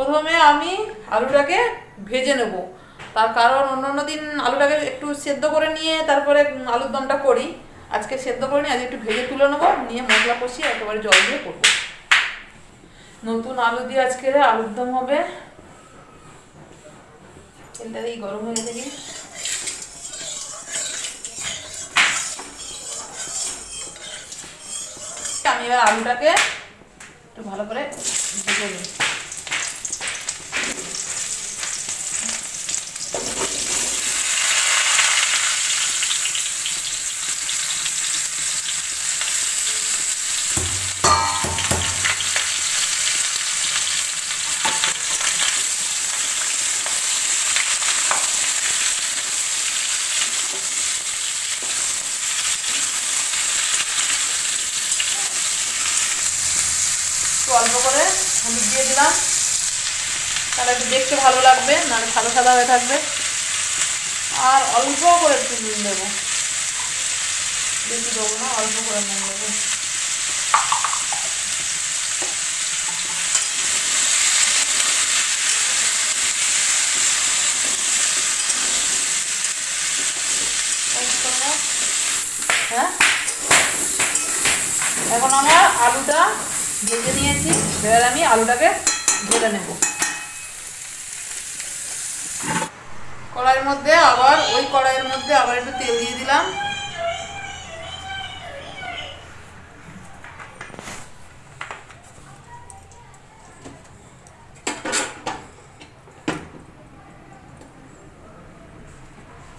প্রথমে আমি আলুটাকে ভেজে নেব। তার কারণ অন্য অন্য দিন আলুটাকে একটু সেদ্ধ করে নিয়ে তারপরে আলুর দমটা করি। আজকে সেদ্ধ করে নিয়ে আজ একটু ভেজে তুলে নেব, নিয়ে মশলা কষিয়ে একেবারে জল দিয়ে করব। নতুন আলু দিয়ে আজকে আলুর দম হবে। তেলটা দিয়ে গরম হয়ে গেছে। আমি এবার আলুটাকে একটু ভালো করে ভেজে নিই একটু অল্প করে হলুদ দিয়ে দিলাম। তাহলে একটু দেখতে ভালো লাগবে না সাদা সাদা হয়ে থাকবে। আর অল্প করে একটু নুন দেবো। বেশি দেবো না, অল্প করে নুন দেবো। হ্যাঁ? এখন আমরা আলুটা ভেজে নিয়েছি। এবার আমি আলুটাকে ভেজে নেব। কড়াইয়ের মধ্যে আবার, ওই কড়াইয়ের মধ্যে আবার একটু তেল দিয়ে দিলাম।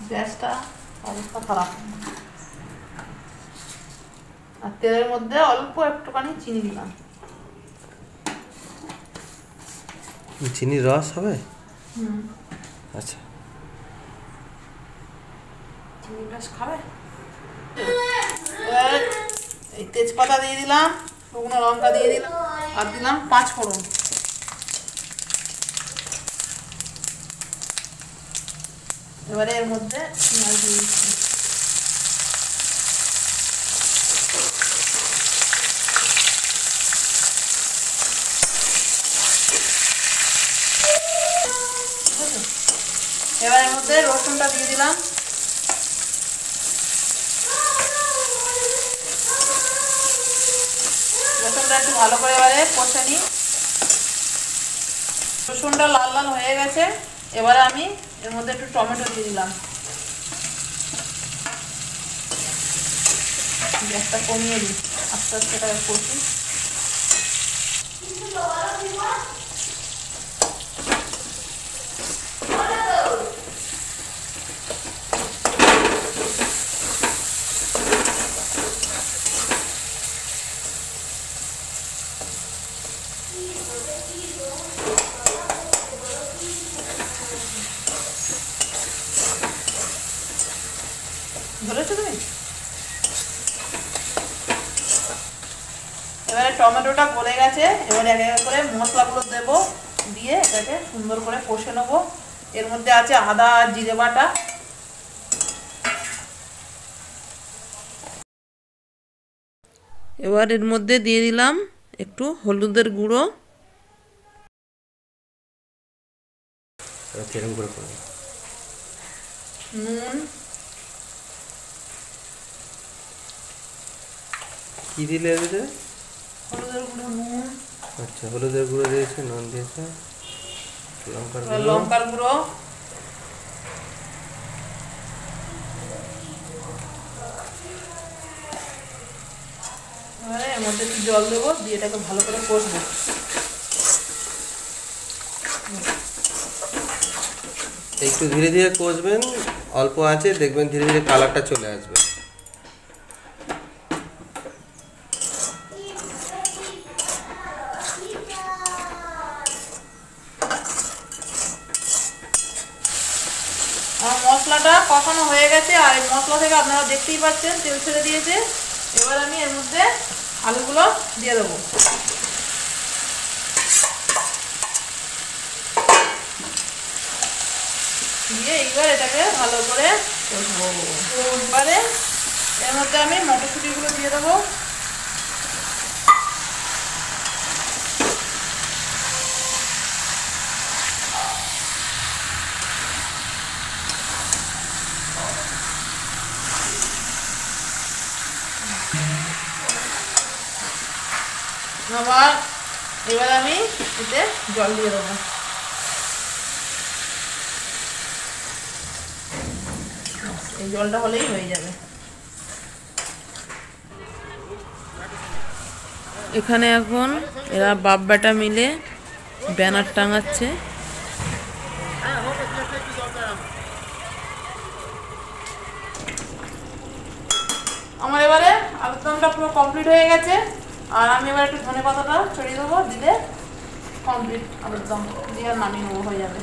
গ্যাসটা অবস্থা খারাপ। আর তেলের মধ্যে অল্প একটুখানি চিনি দিলাম। চিনির রস হবে? আচ্ছা। চিনি বেশ খাবে? এবার এই তেজপাতা দিয়ে দিলাম শুকনো লঙ্কা দিয়ে দিলাম আর দিলাম পাঁচ ফোড়ন। এবারে এর মধ্যে পেঁয়াজ দিয়ে দিচ্ছি ঠিক আছে? এবার এর মধ্যে রসুনটা দিয়ে দিলাম। রসুনটা একটু ভালো করে এবারে কষে নিই। রসুনটা লাল লাল হয়ে গেছে। এবারে আমি এর মধ্যে একটু টমেটো দিয়ে দিলাম। গ্যাসটা কমিয়ে দিই। আস্তে আস্তে এটা করছি এবারে টমেটোটা গলে গেছে এবারে এক এক করে মশলাগুলো দেব দিয়ে এটাকে সুন্দর করে কষে নেব। এর মধ্যে আছে আদা আর জিরে বাটা। এবার এর মধ্যে দিয়ে দিলাম একটু হলুদের গুঁড়ো। নুন। কী দিলে হলুদের গুঁড়ো নুন আচ্ছা হলুদের গুঁড়ো দিয়েছে নুন দিয়েছে। লঙ্কার গুঁড়ো। লঙ্কার গুঁড়ো। এর মধ্যে একটু জল দেবো দিয়ে এটাকে ভালো করে কষবো। একটু ধীরে ধীরে কষবেন অল্প আছে দেখবেন ধীরে ধীরে কালারটা চলে আসবে। আমার মশলাটা কখনো হয়ে গেছে আর এই মশলা থেকে আপনারা দেখতেই পাচ্ছেন তেল ছেড়ে দিয়েছে। এবার আমি এর মধ্যে আলুগুলো দিয়ে দেবো। দিয়ে এইবার এটাকে ভালো করে কষবো। এবারে এর মধ্যে আমি মটরশুঁটিগুলো দিয়ে দেবো। আবার এবার আমি এতে জল দিয়ে দেবো। এই জলটা হলেই হয়ে যাবে। এখানে এখন এরা বাপ বেটা মিলে ব্যানার টাঙাচ্ছে আমার এবারে আলুরদমটা পুরো কমপ্লিট হয়ে গেছে। আর আমি এবার একটু ধনে পাতাটা ছড়িয়ে দেবো, দিলে কমপ্লিট একদম দিয়ে নামিয়ে নেব হয়ে যাবে।